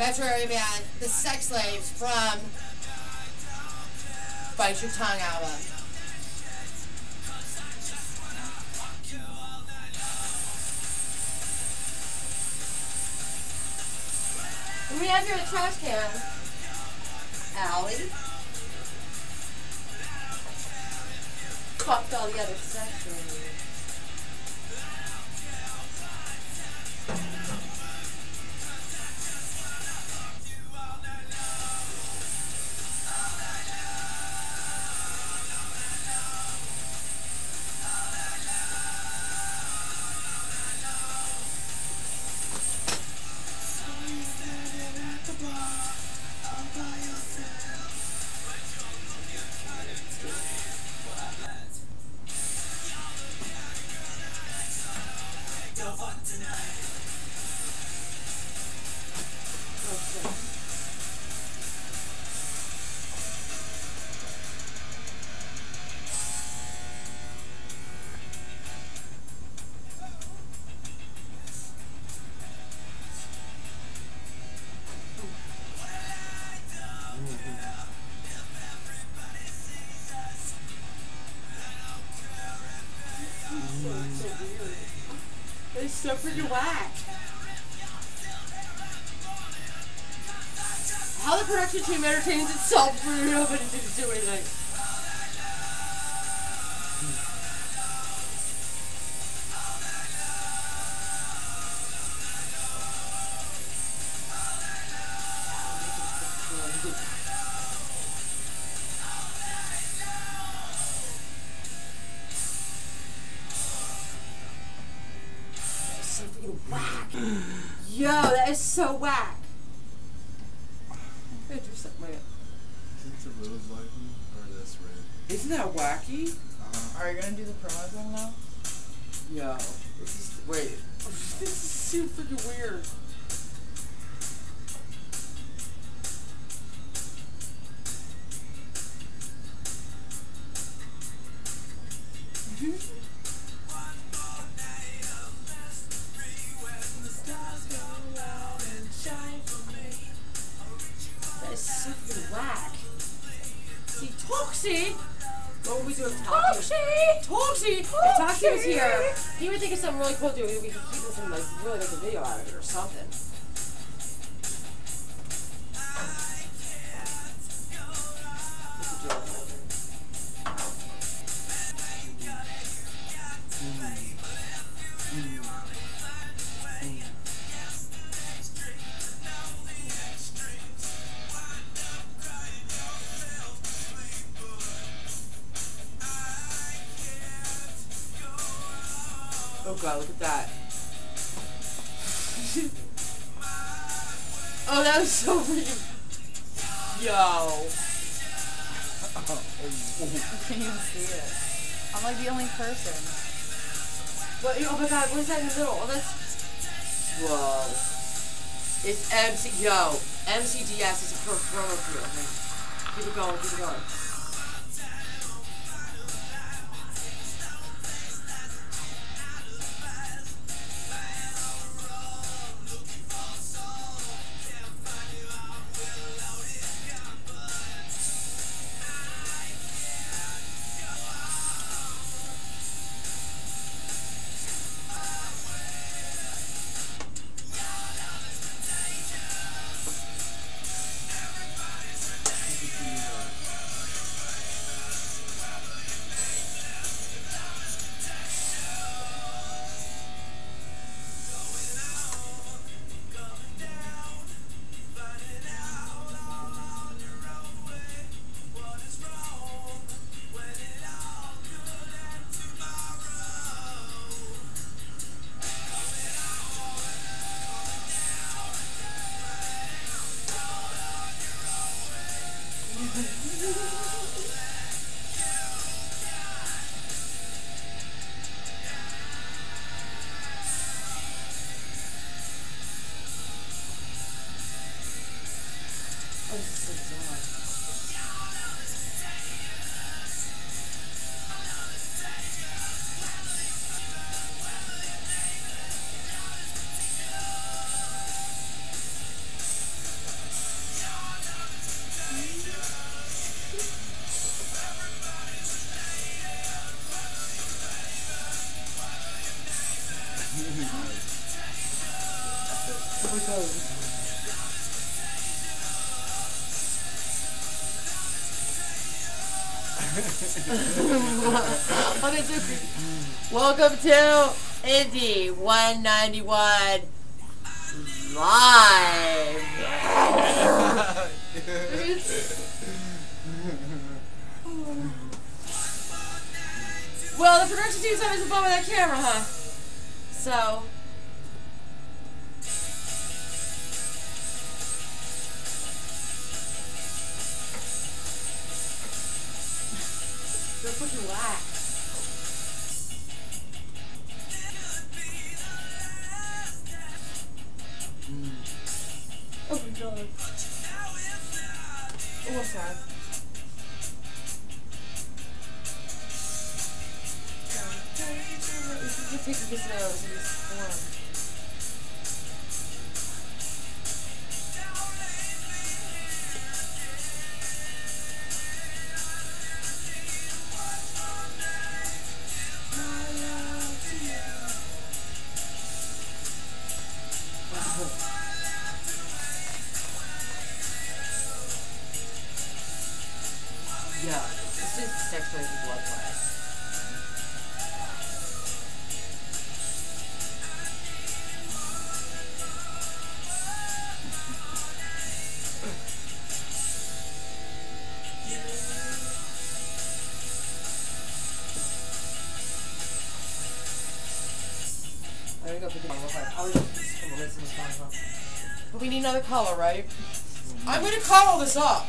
Area Band, The Sex Slaves from Bite Your Tongue album. We have your trash can. Allie. Fucked all the other sections. It's so freaking whack. How the production team entertains itself for nobody didn't do anything. That's Yo, that is so whack. Hey, do something like Is it the rose lightning or this red? Isn't that wacky? Uh, Are you gonna do the promo thing now? Yo, this is wait. This is so freaking weird. Toxie! What would we do if Toxie? Toxie! If Toxie was here, he would think of something really cool to do. We could keep this and like really make a video out of it or something. Oh god, look at that. oh, that was so freaking. Yo. I can't even see it. I'm like the only person. What, oh my god, what is that in the middle? Oh, that's. Whoa. It's MC. Yo, MCDS is a pro promo crew. Okay. Keep it going, keep it going. Super Toad. Welcome to Indie 191 Live. well, the production team's having some fun with that camera, huh? So. They're wax. Oh my god. Oh, can take this nose and just form. Just gonna listen to the song. But we need another color, right? I'm gonna cuddle this up.